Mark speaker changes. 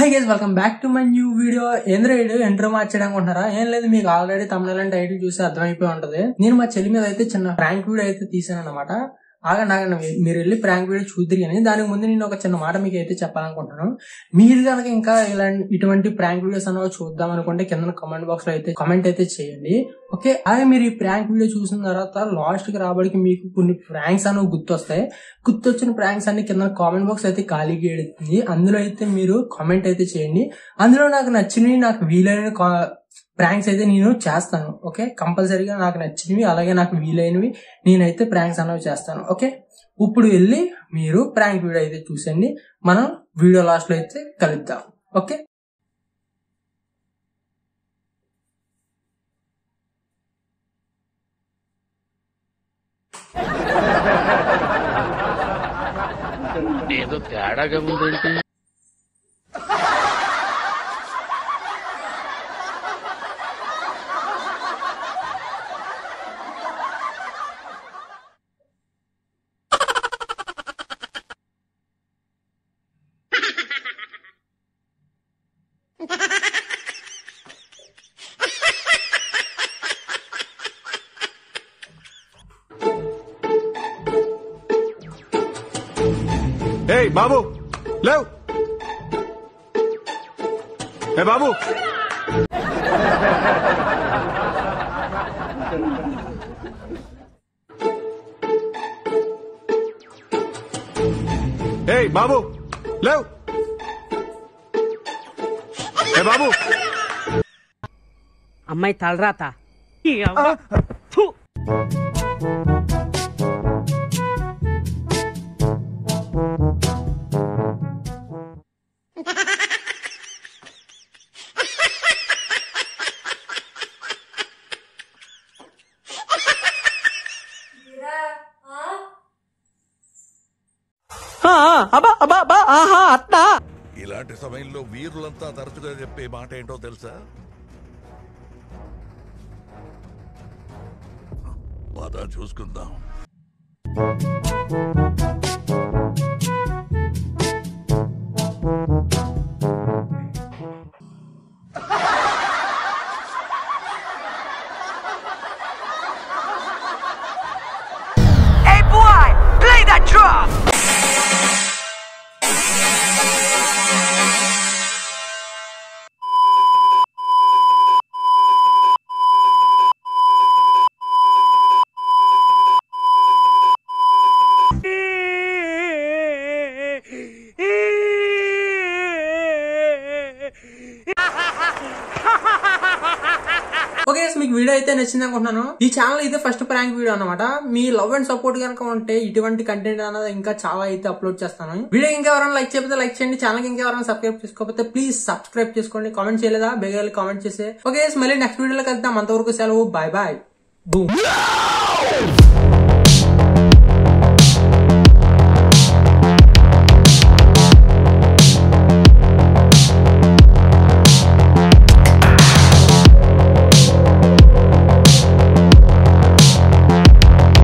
Speaker 1: Hi guys welcome back to my new video ఏంద్ర video intro మార్చడం అనుకుంటారా ఏం లేదు మీకు ఆల్రెడీ తమిళ టైటిల్ చూసి అర్థమైపోయి ఉంటది. నేను మా చెల్లి మీద అయితే చిన్న ప్రాంక్ వీడియో అయితే తీసాను అనమాట ఆగండి ఆగండి. మీరు వెళ్ళి ప్రాంక్ వీడియో చూద్దరు అని దానికి ముందు నేను ఒక చిన్న మాట మీకు అయితే చెప్పాలనుకుంటున్నాను. మీరు కనుక ఇంకా ఇలాంటి ఇటువంటి ప్రాంక్ వీడియోస్ అనేవి చూద్దాం అనుకుంటే కింద కామెంట్ బాక్స్లో అయితే కామెంట్ అయితే చేయండి. ఓకే అలాగే మీరు ఈ ప్రాంక్ వీడియో చూసిన తర్వాత లాస్ట్కి రాబడికి మీకు కొన్ని ప్రాంక్స్ అనేవి గుర్తొస్తాయి. గుర్తొచ్చిన ప్రాంక్స్ అన్ని కింద కామెంట్ బాక్స్ అయితే ఖాళీగా అందులో అయితే మీరు కామెంట్ అయితే చేయండి. అందులో నాకు నచ్చినవి నాకు వీలైన ప్రాంక్స్ అయితే నేను చేస్తాను ఓకే కంపల్సరీగా నాకు నచ్చినవి అలాగే నాకు వీలైనవి నేనైతే ప్రాంక్స్ అనేవి చేస్తాను ఓకే ఇప్పుడు వెళ్ళి మీరు ప్రాంక్ వీడియో అయితే చూసండి మనం వీడియో లాస్ట్లో అయితే కలుద్దాం ఓకే
Speaker 2: ఏదో తేడాగా ఉందంటే
Speaker 3: ఏయ్ బాబు లేవ్. ఏ బాబు. ఏయ్ బాబు లేవ్. ఏ బాబు.
Speaker 4: అమ్మాయి తలరాత.
Speaker 5: ఇలాంటి సమయంలో వీరులంతా తరచుగా చెప్పే మాట ఏంటో తెలుసా? పద చూసుకుందాం.
Speaker 1: Drop! Guys, మీకు వీడియో అయితే నచ్చింది అనుకుంటున్నాను. ఈ ఛానల్ అయితే ఫస్ట్ ప్రాంక్ వీడియో అన్నమాట. మీ లవ్ అండ్ సపోర్ట్ కనుక ఉంటే ఇటువంటి కంటెంట్ అనేది ఇంకా చాలా అయితే అప్లోడ్ చేస్తాను. వీడియో ఇంకా ఎవరైనా లైక్ చేయకపోతే లైక్ చేయండి. ఛానల్ ఇంకా ఎవరైనా సబ్స్క్రైబ్ చేసుకోకపోతే ప్లీజ్ సబ్స్క్రైబ్ చేసుకోండి. కామెంట్ చేయలేదా? బేగా కామెంట్ చేసే. ఓకే మళ్ళీ నెక్స్ట్ వీడియోలో కలుద్దాం. అంతవరకు సెలవు. Bye bye boom